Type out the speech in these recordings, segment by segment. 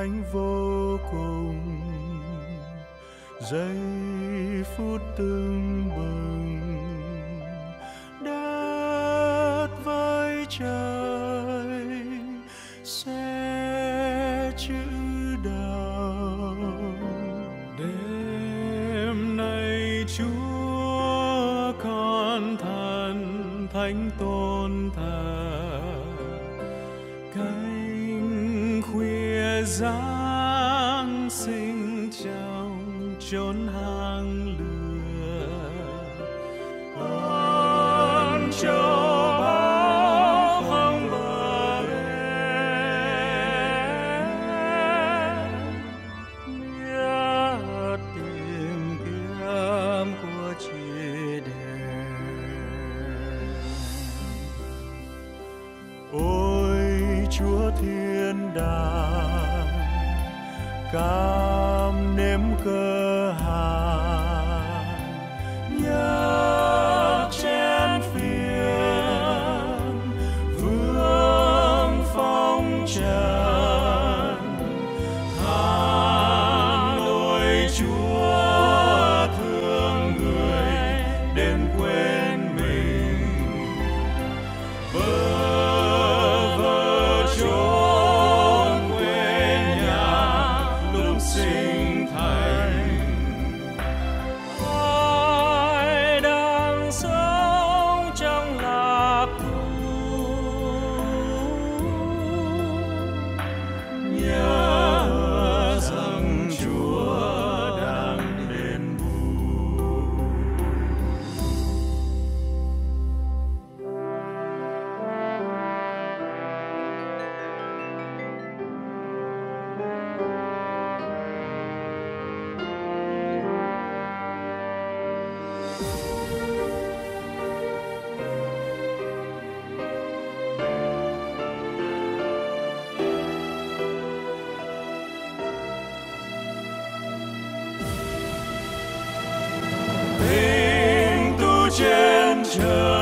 thánh vô cùng. Giây phút tưng bừng, đất với trời sẽ chữ đạo đêm nay chúa con thần thánh tôn thờ giáng sinh trong chốn hang lửa ơn châu bao không bờ bến nhớ tìm kiếm của chỉ đèn ôi chúa thiên đàng cam nếm cơ trên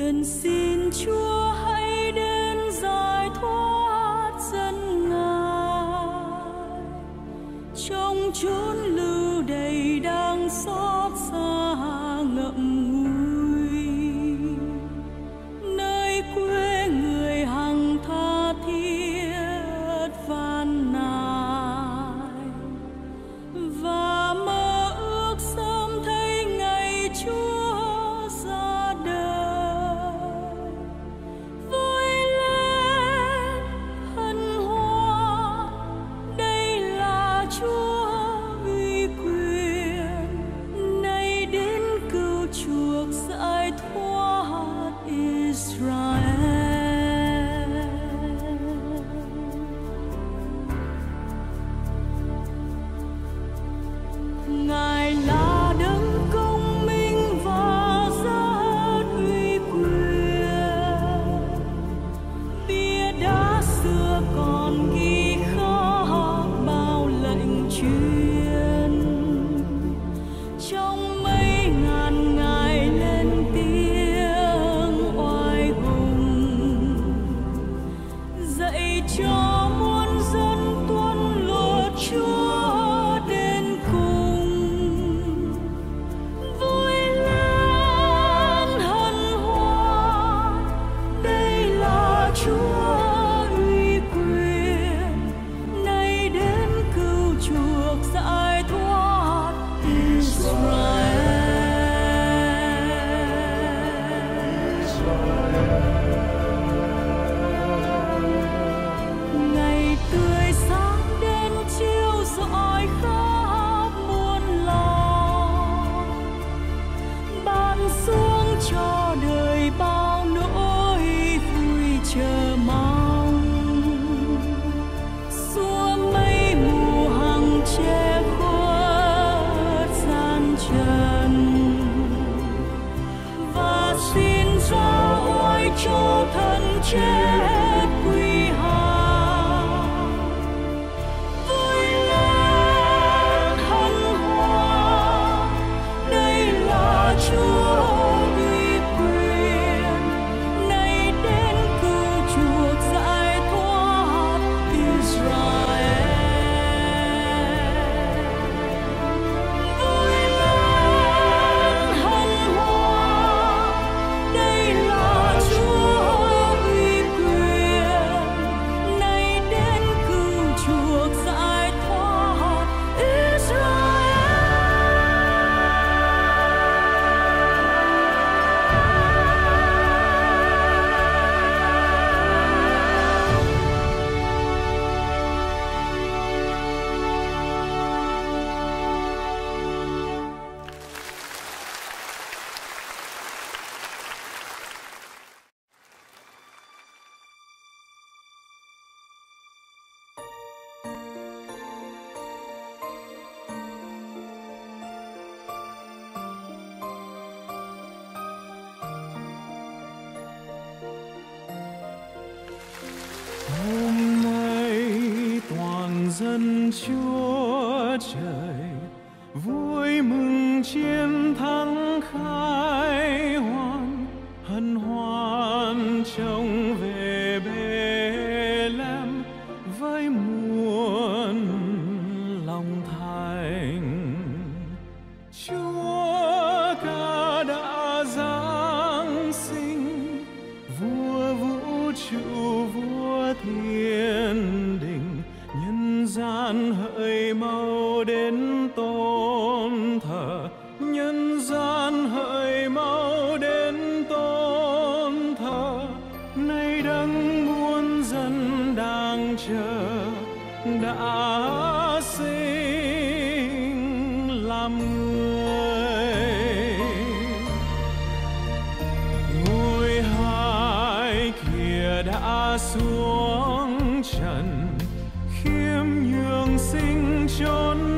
nguyện xin chúa hãy đến giải thoát dân ngài. Trong chốn lưu đầy đang xót your.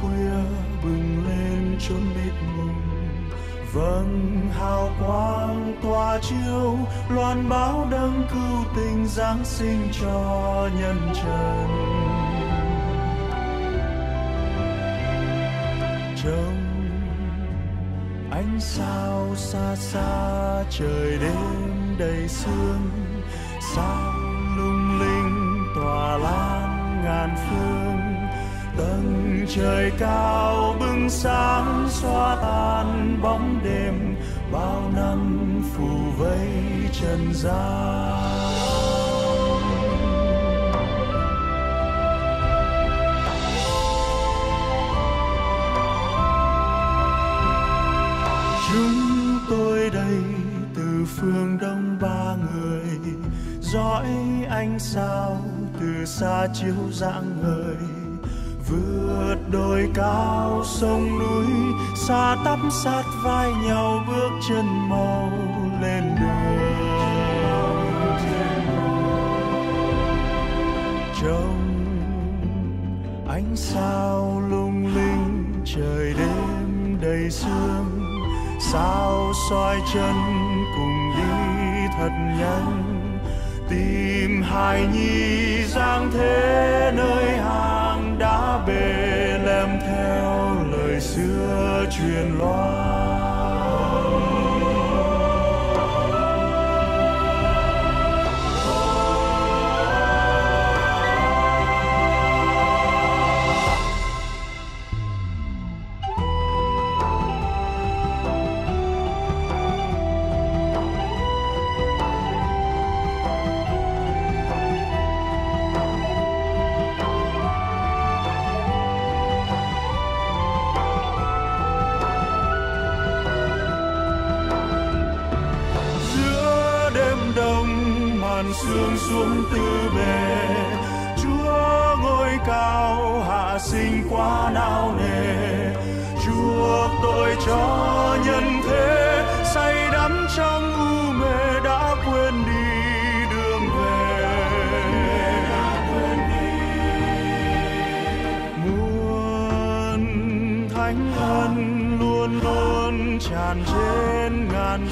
Khuya bừng lên chốn mịt mùng. Vầng hào quang tỏa chiếu, loan báo đấng cứu tình giáng sinh cho nhân trần. Trông ánh sao xa xa, trời đêm đầy sương. Sao lung linh tỏa lan ngàn phương tầng trời cao bừng sáng xóa tan bóng đêm, bao năm phù vây trần gian. Chúng tôi đây từ phương đông ba người, dõi ánh sao từ xa chiếu dạng người vượt đồi cao sông núi, xa tắp sát vai nhau bước chân mau lên đường. Trông ánh sao lung linh, trời đêm đầy sương, sao soi chân cùng đi thật nhanh, tìm hài nhi giang thế nơi hà đá lem theo lời xưa truyền loan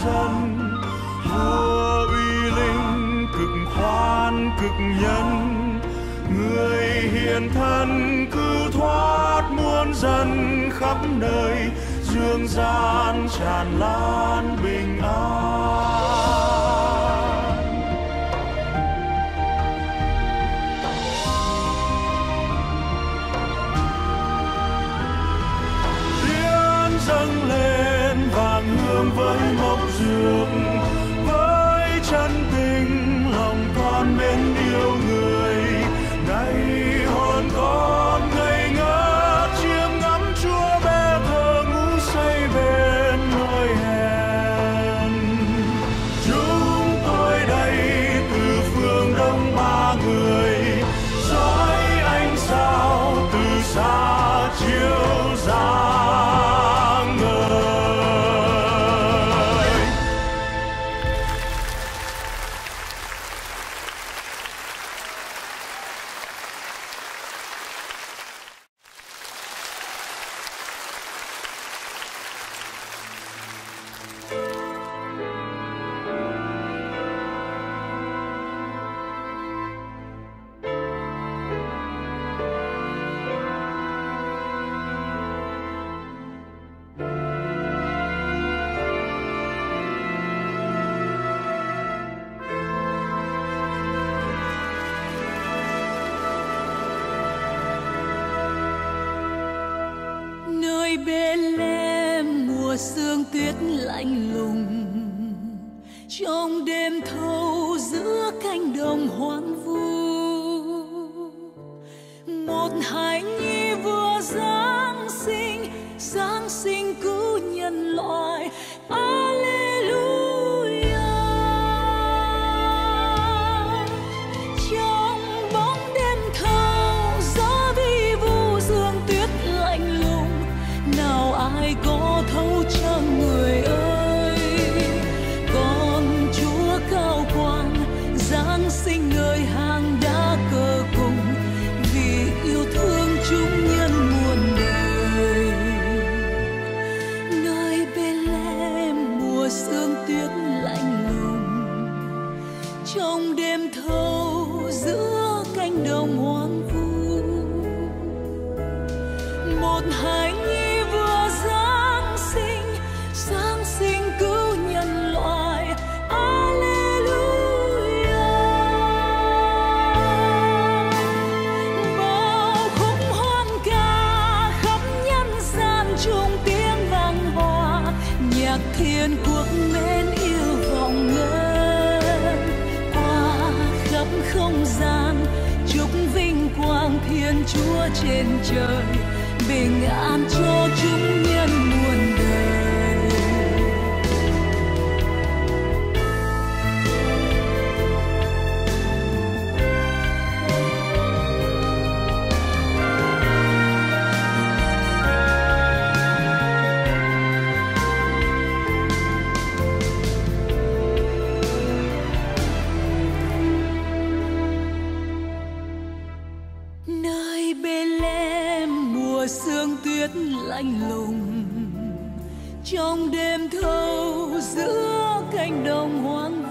chân vua uy linh cực khoan cực nhân. Người hiền thân cứu thoát muôn dân khắp nơi. Dương gian tràn lan bình an. Thiên chúa trên trời bình an cho chúng nhân tuyết lạnh lùng. Trong đêm thâu giữa cánh đồng hoang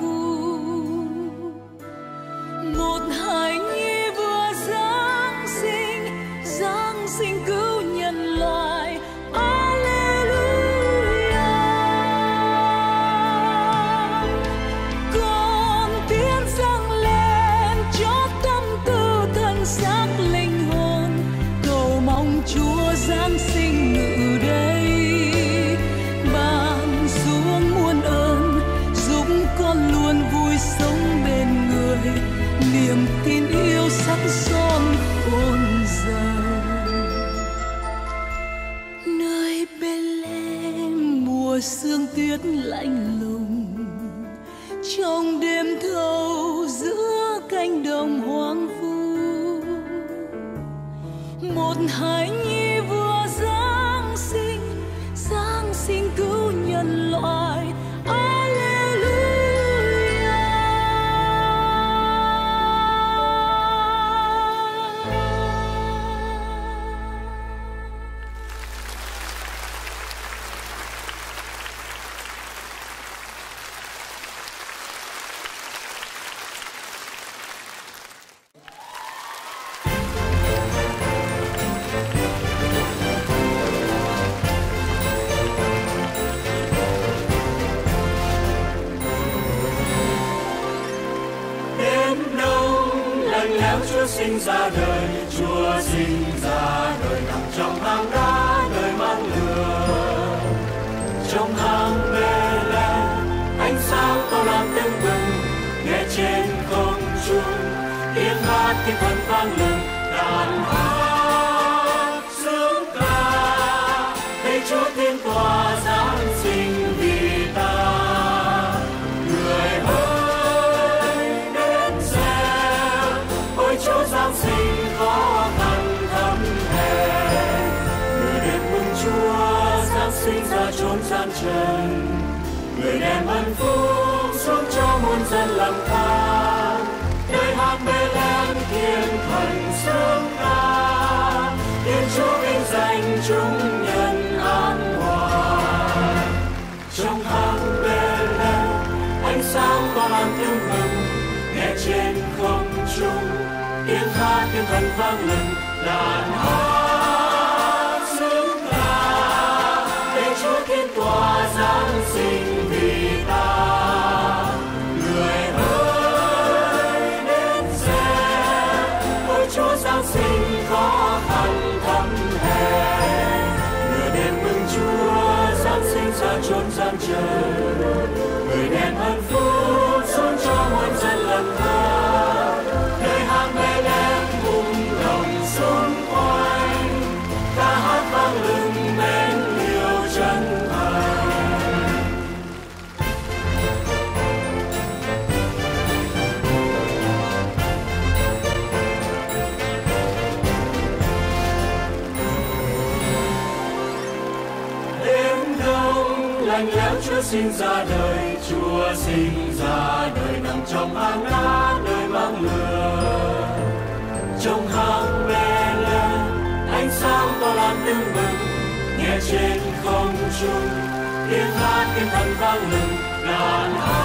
lạnh sinh ra đời, Chúa sinh ra đời, nằm trong hang đá đời mang lửa trong hang bê lê, ánh sáng to làm tưng bừng nghe trên không trung tiếng hát thiên thần vang lên. Sinh ra chốn gian trần. Người đem ân phúc xuống cho muôn dân lòng than đời hát bê lên thiên thần sướng ca thiên chúa vinh danh chúng nhân an hòa. Trong hát bê lên ánh sáng có làm tương mừng nghe trên không trung tiếng hát thiên thần vang lên, đàn hát. Chốn gian trời người đem ơn phúc. Sinh ra đời, Chúa sinh ra đời nằm trong hang đá, nơi mang lửa. Trong hang bê lên ánh sáng to lan tưng bừng nghe trên không trung, tiếng hát, tiếng thần vang lừng, đàn hát.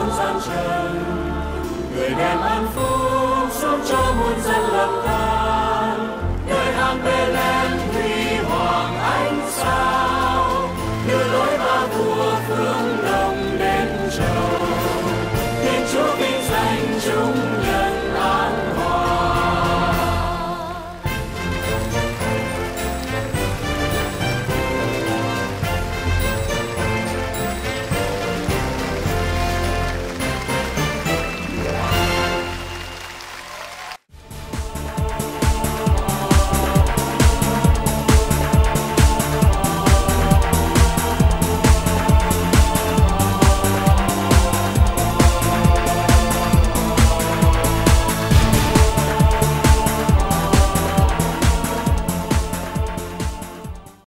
trong gian trần. Người đem an phúc sống cho muôn dân lập tan. Đời hàng bê lên huy hoàng ánh sáng.